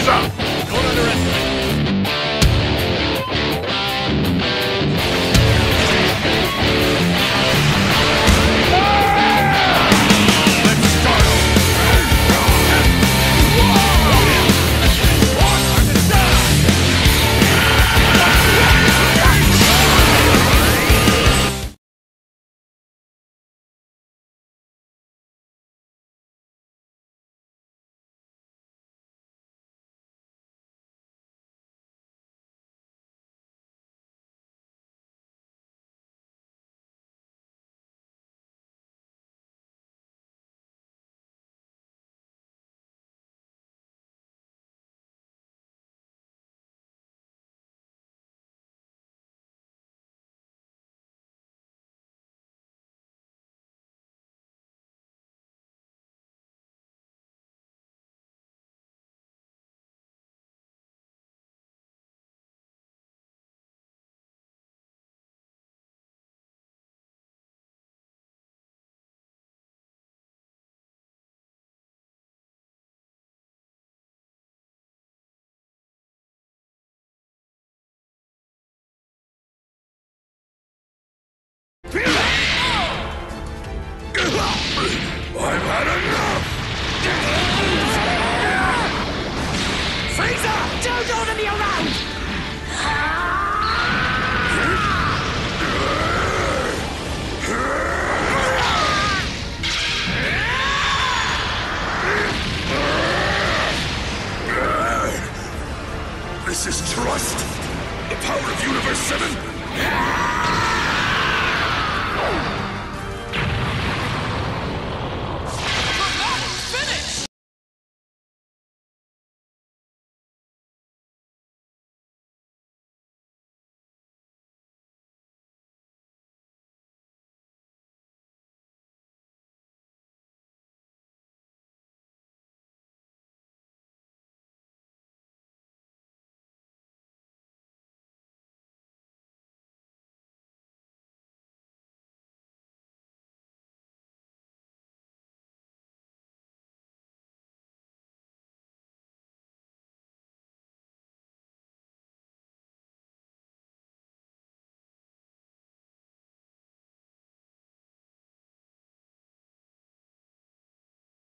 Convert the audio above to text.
Frieza! Frieza! Don't order me around! This is trust! The power of Universe 7?